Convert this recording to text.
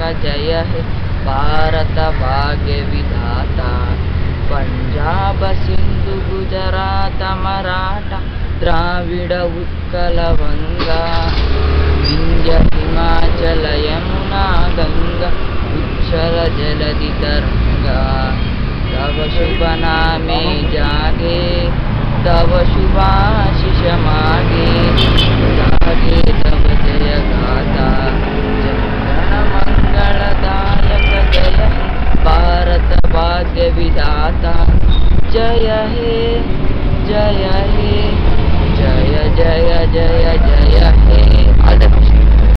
जय हे? भारत भाग्य विधाता। पञ्जाब सिन्धु गुजरात मराठा द्राविड उत्कल वङ्गा विन्ध्य हिमाचल यमुना गङ्गा जलधि तरङ्गा तव शुभ नामे विधाता। जय हे जय हे जय जय जय जय